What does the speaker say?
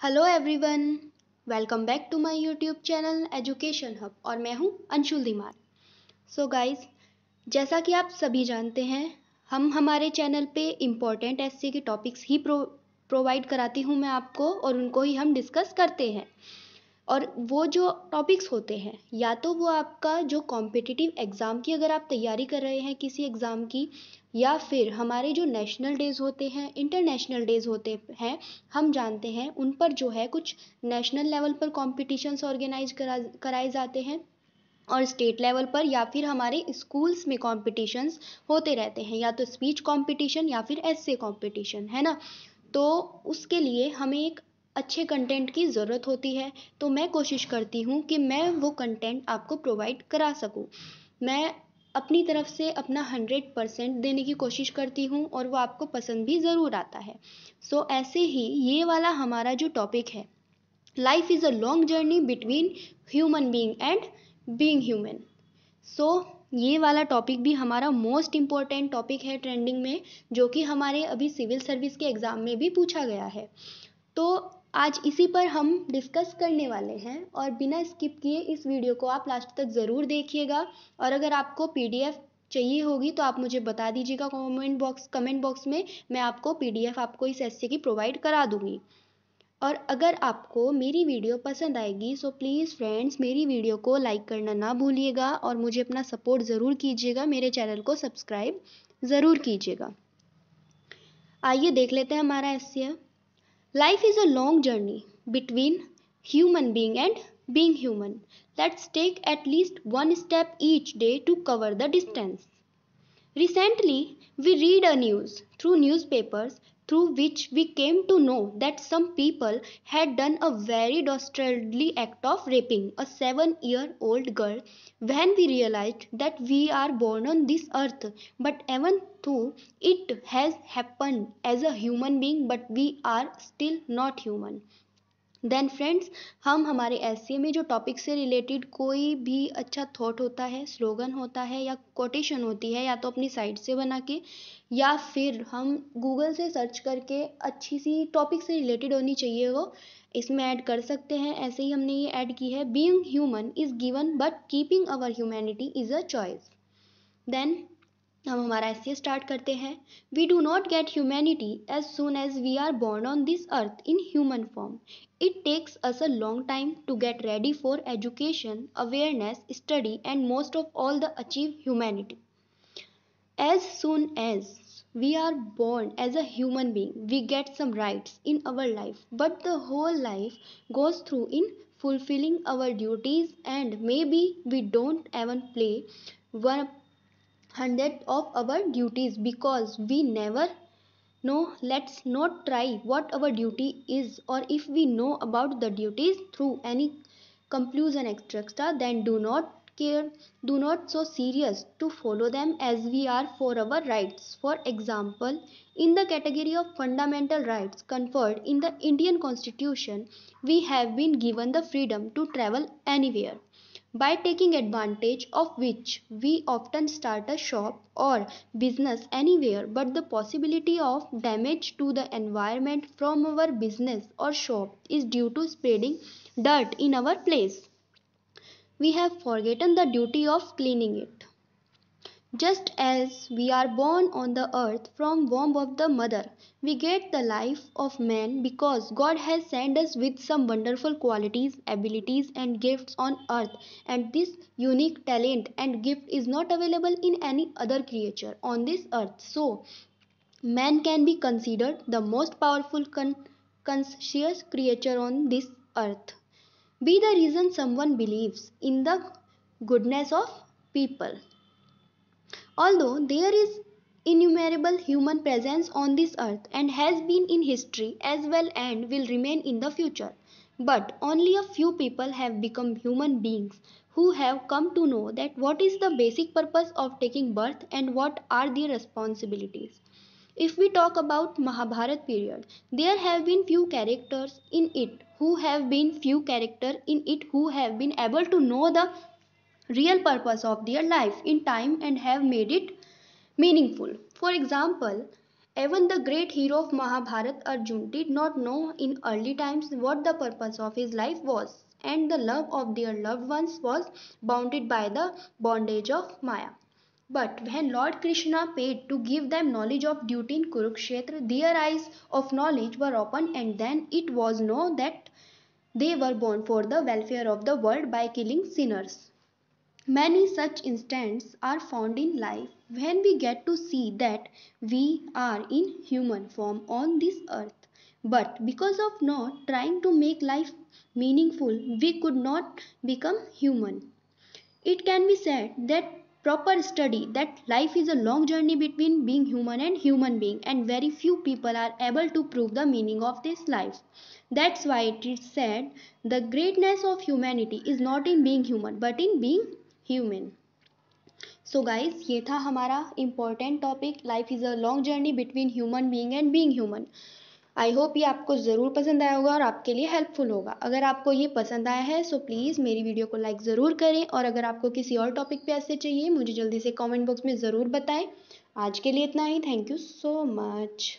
Hello everyone welcome back to my YouTube channel education hub और मैं हूँ Anshul धीमार so guys जैसा कि आप सभी जानते हैं, हम हमारे चैनल पे इम्पोर्टेंट एससी के टॉपिक्स ही प्रो प्रोवाइड कराती हूँ मैं आपको और उनको ही हम डिस्कस करते हैं। और वो जो टॉपिक्स होते हैं, या तो वो आपका जो कॉम्पिटिटिव एग्ज़ाम की अगर आप तैयारी कर रहे हैं किसी एग्ज़ाम की, या फिर हमारे जो नेशनल डेज़ होते हैं इंटरनेशनल डेज़ होते हैं, हम जानते हैं, उन पर जो है कुछ नेशनल लेवल पर कॉम्पिटिशन्स ऑर्गेनाइज करा, कराए जाते हैं और स्टेट लेवल पर या फिर हमारे स्कूल्स में कॉम्पिटिशन्स होते रहते हैं, या तो स्पीच कॉम्पिटिशन या फिर एस कॉम्पिटिशन है ना? तो उसके लिए हमें एक अच्छे कंटेंट की ज़रूरत होती है तो मैं कोशिश करती हूँ कि मैं वो कंटेंट आपको प्रोवाइड करा सकूँ। मैं अपनी तरफ़ से अपना हंड्रेड परसेंट देने की कोशिश करती हूँ और वो आपको पसंद भी ज़रूर आता है। सो so, ऐसे ही ये वाला हमारा जो टॉपिक है life is a long journey between human being and being human so ये वाला टॉपिक भी हमारा मोस्ट इंपॉर्टेंट टॉपिक है ट्रेंडिंग में जो कि हमारे अभी सिविल सर्विस के एग्ज़ाम में भी पूछा गया है। तो आज इसी पर हम डिस्कस करने वाले हैं और बिना स्किप किए इस वीडियो को आप लास्ट तक ज़रूर देखिएगा। और अगर आपको पीडीएफ चाहिए होगी तो आप मुझे बता दीजिएगा कमेंट बॉक्स कमेंट बॉक्स में मैं आपको पीडीएफ आपको इस एस की प्रोवाइड करा दूँगी। और अगर आपको मेरी वीडियो पसंद आएगी सो प्लीज़ फ्रेंड्स मेरी वीडियो को लाइक करना ना भूलिएगा और मुझे अपना सपोर्ट ज़रूर कीजिएगा, मेरे चैनल को सब्सक्राइब ज़रूर कीजिएगा। आइए देख लेते हैं हमारा essay Life is a long journey between human being and being human. Let's take at least one step each day to cover the distance. Recently, we read a news through newspapers through which we came to know that some people had done a very dastardly act of raping a seven year old girl when we realized that we are born on this earth. But even though it has happened as a human being but we are still not human then friends हम हमारे S में जो topic से related कोई भी अच्छा thought होता है स्लोगन होता है या कोटेशन होती है, या तो अपनी साइट से बना के, या फिर हम गूगल से सर्च करके अच्छी सी टॉपिक से रिलेटेड होनी चाहिए वो, इसमें ऐड कर सकते हैं। ऐसे ही हमने ये ऐड की है being human is given but keeping our humanity is a choice then हम हमारा ऐसे स्टार्ट करते हैं। We do not get humanity as soon as we are born on this earth in human form it takes us a long time to get ready for education awareness study and most of all the achieve humanity as soon as we are born as a human being we get some rights in our life but the whole life goes through in fulfilling our duties and may be we don't even play one hundred of our duties because we never know. Let's not try what our duty is or if we know about the duties through any conclusion extra then do not care do not so serious to follow them as we are for our rights. For example in the category of fundamental rights conferred in the indian constitution we have been given the freedom to travel anywhere by taking advantage of which we often start a shop or business anywhere but the possibility of damage to the environment from our business or shop is due to spreading dirt in our place. We have forgotten the duty of cleaning it just as we are born on the earth from womb of the mother, we get the life of man because God has sent us with some wonderful qualities, abilities and gifts on earth and this unique talent and gift is not available in any other creature on this earth. So, man can be considered the most powerful con- conscious creature on this earth. Be the reason someone believes in the goodness of people. Although there is innumerable human presence on this earth and has been in history as well and will remain in the future, but only a few people have become human beings who have come to know that what is the basic purpose of taking birth and what are the responsibilities. If we talk about Mahabharat period, there have been few characters in it who have been few character in it who have been able to know the real purpose of their life in time and have made it meaningful. For example, Even the great hero of Mahabharat, Arjun, did not know in early times what the purpose of his life was, and the love of their loved ones was bounded by the bondage of Maya. But when Lord Krishna paid to give them knowledge of duty in Kurukshetra, their eyes of knowledge were opened, and then it was known that they were born for the welfare of the world by killing sinners. Many such instances are found in life when we get to see that we are in human form on this earth. But because of not trying to make life meaningful, we could not become human. It can be said that proper study that life is a long journey between being human and human being and very few people are able to prove the meaning of this life that's why it is said the greatness of humanity is not in being human but in being human so guys ये था हमारा important topic life is a long journey between human being and being human I hope ये आपको ज़रूर पसंद आया होगा और आपके लिए हेल्पफुल होगा. अगर आपको ये पसंद आया है सो प्लीज़ मेरी वीडियो को लाइक ज़रूर करें और अगर आपको किसी और टॉपिक पे ऐसे चाहिए, मुझे जल्दी से कमेंट बॉक्स में ज़रूर बताएँ. आज के लिए इतना ही. Thank you so much